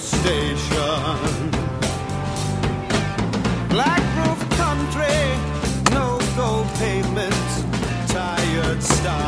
station. Black roof country, no gold pavements. tired stars.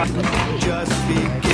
Just begin.